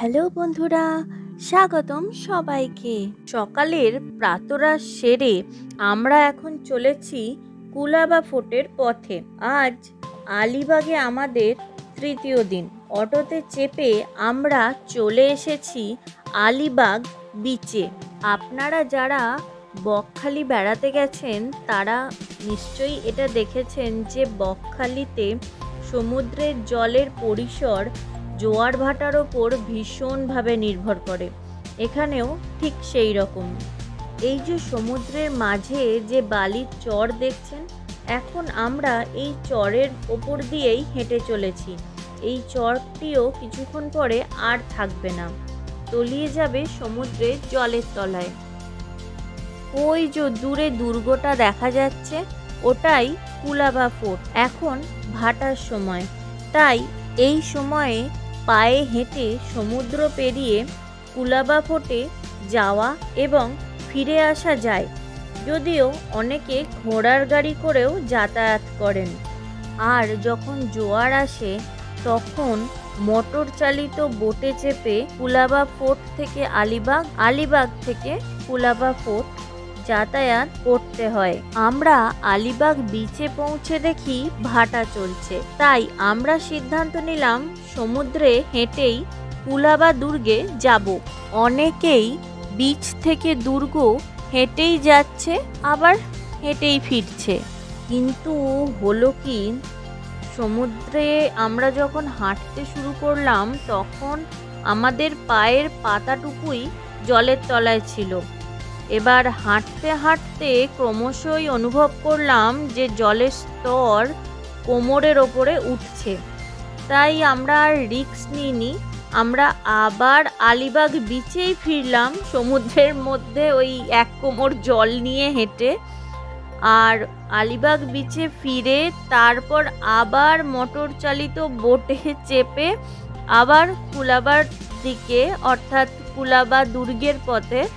Hello বন্ধুরা, স্বাগতম সবাইকে। সকালের প্রাতরা সেরে আমরা এখন চলেছি কুলাবা ফোর্টের পথে। আজ আলিবাগে আমাদের তৃতীয় দিন। অটোতে চেপে আমরা চলে এসেছি আলিবাগ বিচে। আপনারা যারা বকখালি বেড়াতে গেছেন, তারা নিশ্চয়ই এটা দেখেছেন যে বকখালিতে সমুদ্রের জলের পরিসর জোয়ার ভাটার ওপর ভীষণভাবে নির্ভর করে। এখানেও ঠিক সেই রকম। এই যে সমুদ্রের মাঝে যে বালির চর দেখছেন, এখন আমরা এই চরের ওপর দিয়েই হেঁটে চলেছি। এই চরটিও কিছুক্ষণ পরে আর থাকবে না। তলিয়ে যাবে সমুদ্রের জলের তলায়। ওই যে দূরে দুর্গটা দেখা যাচ্ছে, ওটাই কুলাবা ফোর্ট। এখন ভাটার সময়। তাই এই সময়ে পায়ে হেঁটে সমুদ্র পেরিয়ে কুলাবা ফোর্টে যাওয়া এবং ফিরে আসা যায়, যদিও অনেকে ঘোড়ার গাড়ি করেও যাতায়াত করেন। আর যখন জোয়ার আসে, তখন মোটর চালিত বোটে চেপে কুলাবা ফোর্ট থেকে আলিবাগ আলিবাগ থেকে কুলাবা ফোর্ট যাতায়াত করতে হয়। আমরা আলিবাগ বিচে পৌঁছে দেখি ভাটা চলছে। তাই আমরা সিদ্ধান্ত নিলাম সমুদ্রে হেঁটেই কুলাবা দুর্গে যাব। অনেকেই বিচ থেকে দুর্গ হেঁটেই যাচ্ছে, আবার হেঁটেই ফিরছে। কিন্তু হলো কি? সমুদ্রে আমরা যখন হাঁটতে শুরু করলাম, তখন আমাদের পায়ের পাতাটুকুই জলের তলায় ছিল। এবার হাঁটতে হাঁটতে ক্রমশই অনুভব করলাম যে জলের স্তর কোমরের ওপরে উঠছে। তাই আমরা আর রিক্স নিইনি। আমরা আবার আলিবাগ বিচেই ফিরলাম, সমুদ্রের মধ্যে ওই এক কোমর জল নিয়ে হেঁটে। আর আলিবাগ বিচে ফিরে তারপর আবার মোটর চালিত বোটে চেপে আবার কুলাবার দিকে, অর্থাৎ কুলাবা দুর্গের পথে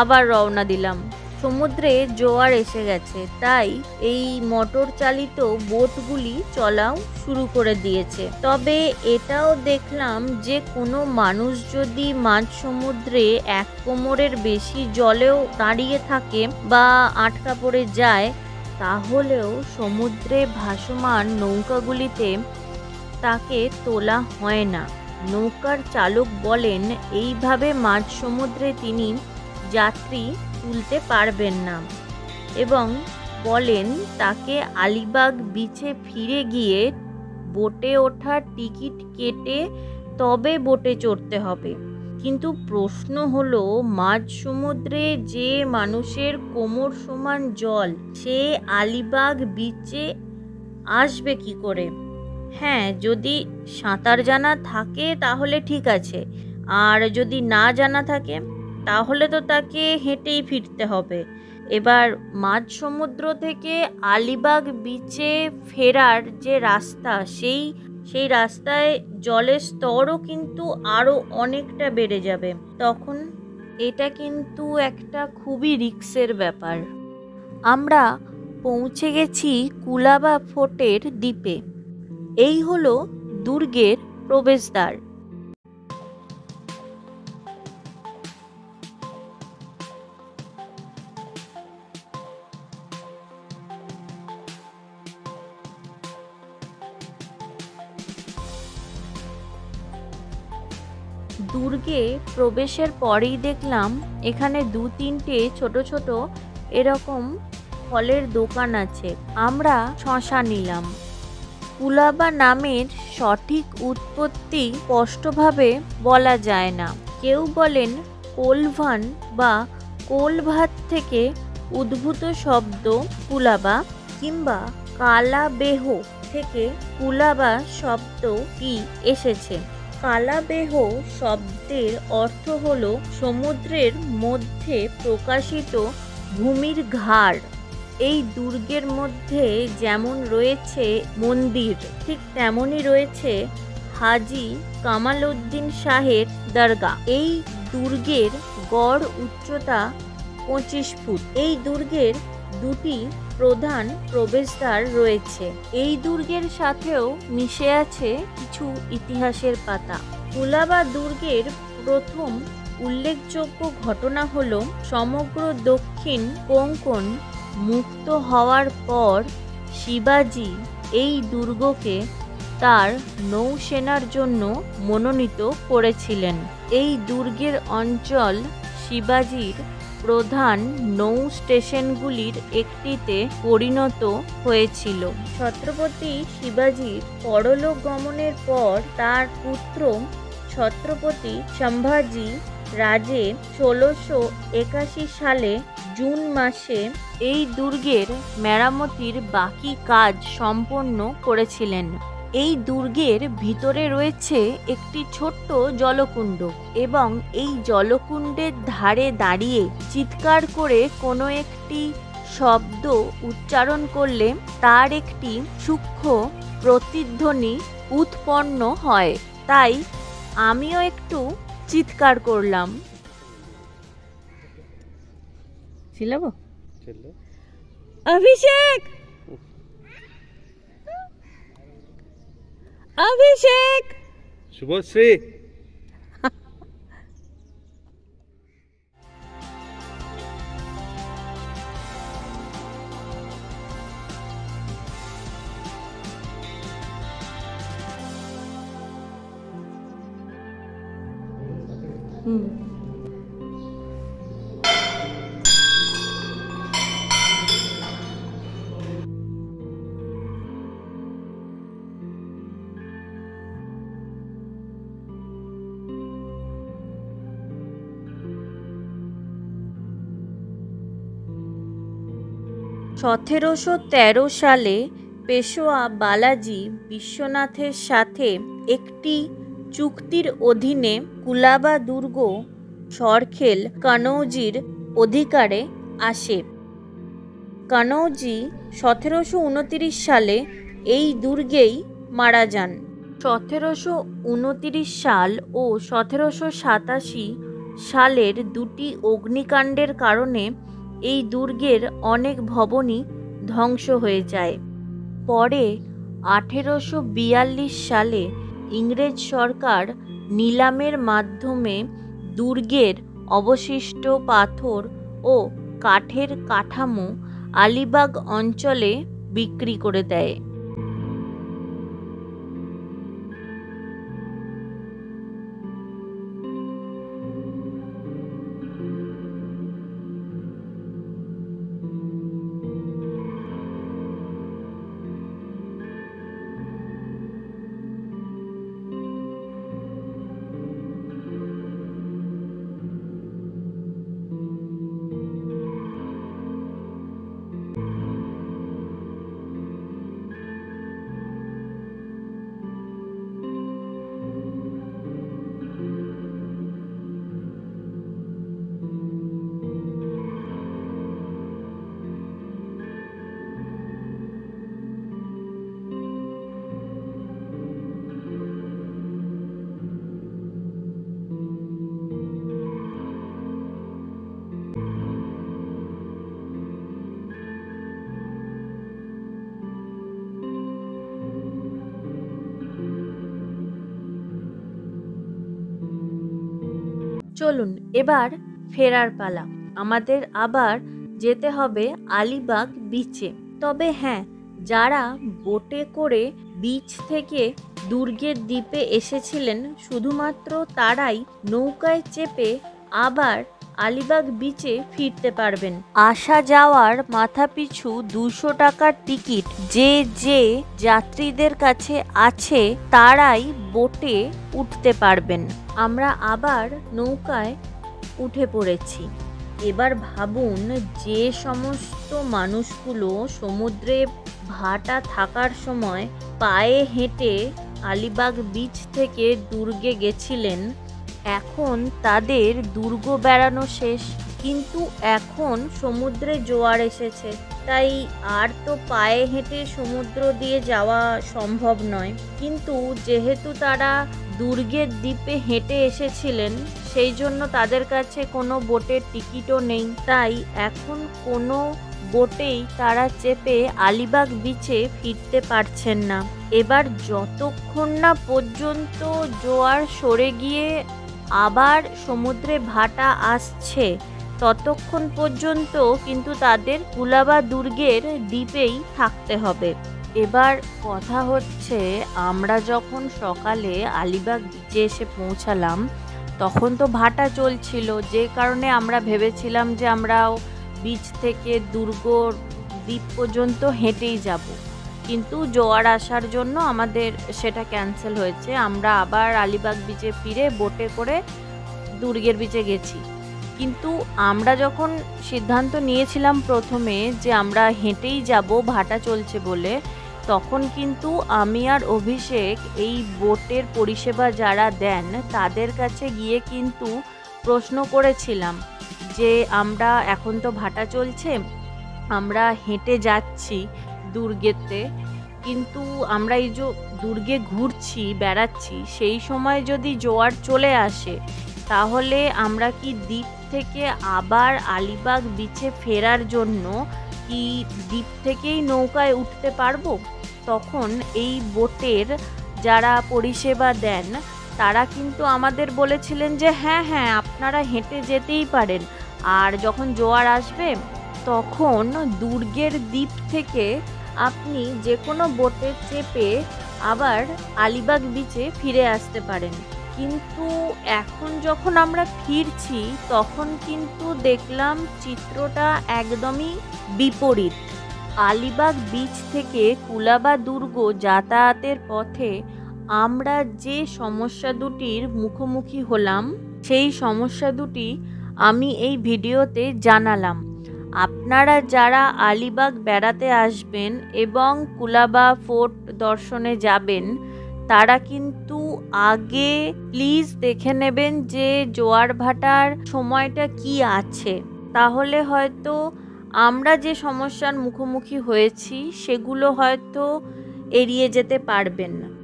আবার রওনা দিলাম। সমুদ্রে জোয়ার এসে গেছে, তাই এই মোটর চালিত বোটগুলি চলাও শুরু করে দিয়েছে। তবে এটাও দেখলাম যে কোনো মানুষ যদি মাঝ সমুদ্রে এক কোমরের বেশি জলেও দাঁড়িয়ে থাকে বা আটকা পড়ে যায়, তাহলেও সমুদ্রে ভাসমান নৌকাগুলিতে তাকে তোলা হয় না। নৌকার চালক বলেন, এইভাবে মাঝ সমুদ্রে তিনি যাত্রী তুলতে পারবেন না এবং বলেন তাকে আলিবাগ বিচে ফিরে গিয়ে বোটে ওঠার টিকিট কেটে তবে বোটে চড়তে হবে। কিন্তু প্রশ্ন হলো, মাঝ সমুদ্রে যে মানুষের কোমর সমান জল, সে আলিবাগ বিচে আসবে কি করে? হ্যাঁ যদি সাঁতার জানা থাকে তাহলে ঠিক আছে, আর যদি না জানা থাকে তাহলে তো তাকে হেঁটেই ফিরতে হবে। এবার মাঝ সমুদ্র থেকে আলিবাগ বিচে ফেরার যে রাস্তা, সেই সেই রাস্তায় জলের স্তরও কিন্তু আরও অনেকটা বেড়ে যাবে। তখন এটা কিন্তু একটা খুবই রিক্সের ব্যাপার। আমরা পৌঁছে গেছি কুলাবা ফোর্টের দ্বীপে। এই হলো দুর্গের প্রবেশদ্বার। দুর্গে প্রবেশের পরেই দেখলাম এখানে দু তিনটে ছোট ছোট এরকম ফলের দোকান আছে। আমরা শশা নিলাম। কুলাবা নামের সঠিক উৎপত্তি স্পষ্টভাবে বলা যায় না। কেউ বলেন কোলভান বা কোলভাত থেকে উদ্ভূত শব্দ কুলাবা কিংবা কালাবেহ থেকে কুলাবা শব্দটি এসেছে। কালাবেহ শব্দের অর্থ হল সমুদ্রের মধ্যে প্রকাশিত ভূমির ঘাড়। এই দুর্গের মধ্যে যেমন রয়েছে মন্দির, ঠিক তেমনই রয়েছে হাজি কামাল উদ্দিন শাহের দরগা এই দুর্গের গড় উচ্চতা পঁচিশ ফুট। এই দুর্গের দুটি প্রধান প্রবেশদ্বার রয়েছে। এই দুর্গের সাথেও মিশে আছে কিছু ইতিহাসের পাতা। কুলাবা দুর্গের প্রথম উল্লেখযোগ্য ঘটনা হল, সমগ্র দক্ষিণ কোঙ্কণ মুক্ত হওয়ার পর শিবাজি এই দুর্গকে তার নৌসেনার জন্য মনোনীত করেছিলেন। এই দুর্গের অঞ্চল শিবাজির প্রধান নৌ স্টেশনগুলির একটিতে পরিণত হয়েছিল। ছত্রপতি শিবাজির পরলোক গমনের পর তার পুত্র ছত্রপতি সম্ভাজি রাজে ষোলোশো একাশি সালে জুন মাসে এই দুর্গের মেরামতির বাকি কাজ সম্পন্ন করেছিলেন। এই দুর্গের ভিতরে রয়েছে একটি ছোট্ট জলকুণ্ড এবং এই জলকুণ্ডের ধারে দাঁড়িয়ে চিৎকার করে কোনো একটি শব্দ উচ্চারণ করলে তার একটি সূক্ষ্ম প্রতিধ্বনি উৎপন্ন হয়। তাই আমিও একটু চিৎকার করলাম। অভিষেক! अभिषेक। शुभश्री हम्म। সতেরোশো তেরো সালে পেশোয়া বালাজি বিশ্বনাথের সাথে একটি চুক্তির অধীনে কুলাবা দুর্গ সরখেল কানৌজির অধিকারে আসে। কানৌজি সতেরোশো উনতিরিশ সালে এই দুর্গেই মারা যান। সতেরোশো উনতিরিশ সাল ও সতেরোশো সাতাশি সালের দুটি অগ্নিকাণ্ডের কারণে এই দুর্গের অনেক ভবনই ধ্বংস হয়ে যায়। পরে আঠেরোশো বিয়াল্লিশ সালে ইংরেজ সরকার নিলামের মাধ্যমে দুর্গের অবশিষ্ট পাথর ও কাঠের কাঠামো আলিবাগ অঞ্চলে বিক্রি করে দেয়। চলুন এবার ফেরার পালা। আমাদের আবার যেতে হবে আলিবাগ বিচে তবে হ্যাঁ যারা বোটে করে বিচ থেকে দুর্গের দ্বীপে এসেছিলেন, শুধুমাত্র তারাই নৌকায় চেপে আবার আলিবাগ বিচে ফিরতে পারবেন। আসা যাওয়ার মাথাপিছু দুশো টাকার টিকিট যে যে যাত্রীদের কাছে আছে, তারাই বোটে উঠতে পারবেন। আমরা আবার নৌকায় উঠে পড়েছি। এবার ভাবুন, যে সমস্ত মানুষগুলো সমুদ্রে ভাটা থাকার সময় পায়ে হেঁটে আলিবাগ বিচ থেকে দুর্গে গেছিলেন এখন তাদের দুর্গ বেড়ানো শেষ। কিন্তু এখন সমুদ্রে জোয়ার এসেছে। তাই আর তো পায়ে হেঁটে সমুদ্র দিয়ে যাওয়া সম্ভব নয়। কিন্তু যেহেতু তারা দুর্গের দ্বীপে হেঁটে এসেছিলেন, সেই জন্য তাদের কাছে কোনো বোটের টিকিটও নেই। তাই এখন কোনো বোটেই তারা চেপে আলিবাগ বিচে ফিরতে পারছেন না। এবার যতক্ষণ না পর্যন্ত জোয়ার সরে গিয়ে আবার সমুদ্রে ভাটা আসছে। ততক্ষণ পর্যন্ত কিন্তু তাদের কুলাবা দুর্গের দ্বীপেই থাকতে হবে। এবার কথা হচ্ছে, আমরা যখন সকালে আলিবাগ বিচে এসে পৌঁছালাম, তখন তো ভাটা চলছিল। যে কারণে আমরা ভেবেছিলাম যে আমরাও বিচ থেকে দুর্গ দ্বীপ পর্যন্ত হেঁটেই যাব। কিন্তু জোয়ার আসার জন্য আমাদের সেটা ক্যান্সেল হয়েছে। আমরা আবার আলিবাগ বিচে ফিরে বোটে করে দুর্গের বিচে গেছি। কিন্তু আমরা যখন সিদ্ধান্ত নিয়েছিলাম প্রথমে যে আমরা হেঁটেই যাব, ভাটা চলছে বলে, তখন কিন্তু আমি আর অভিষেক এই বোটের পরিষেবা যারা দেন, তাদের কাছে গিয়ে কিন্তু প্রশ্ন করেছিলাম যে, আমরা এখন তো ভাটা চলছে, আমরা হেঁটে যাচ্ছি। দুর্গেতে। কিন্তু আমরা এই যে দুর্গে ঘুরছি, বেড়াচ্ছি, সেই সময় যদি জোয়ার চলে আসে, তাহলে আমরা কি দ্বীপ থেকে আবার আলিবাগ বিচে ফেরার জন্য কি দ্বীপ থেকেই নৌকায় উঠতে পারব? তখন এই বোটের যারা পরিষেবা দেন, তারা কিন্তু আমাদের বলেছিলেন যে হ্যাঁ হ্যাঁ আপনারা হেঁটে যেতেই পারেন। আর যখন জোয়ার আসবে, তখন দুর্গের দ্বীপ থেকে আপনি যে কোনো বোটে চেপে আবার আলিবাগ বিচে ফিরে আসতে পারেন। কিন্তু এখন যখন আমরা ফিরছি, তখন কিন্তু দেখলাম চিত্রটা একদমই বিপরীত। আলিবাগ বিচ থেকে কুলাবা দুর্গ যাতায়াতের পথে আমরা যে সমস্যা দুটির মুখোমুখি হলাম, সেই সমস্যা দুটি আমি এই ভিডিওতে জানালাম। আপনারা যারা আলিবাগ বেড়াতে আসবেন এবং কুলাবা ফোর্ট দর্শনে যাবেন, তারা কিন্তু আগে প্লিজ দেখে নেবেন যে জোয়ার ভাটার সময়টা কি আছে। তাহলে হয়তো আমরা যে সমস্যার মুখোমুখি হয়েছি, সেগুলো হয়তো এড়িয়ে যেতে পারবেন না।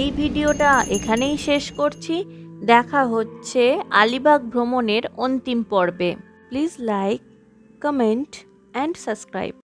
এই ভিডিওটা এখানেই শেষ করছি। দেখা হচ্ছে আলিবাগ ভ্রমণের অন্তিম পর্বে। Please like, comment, and subscribe.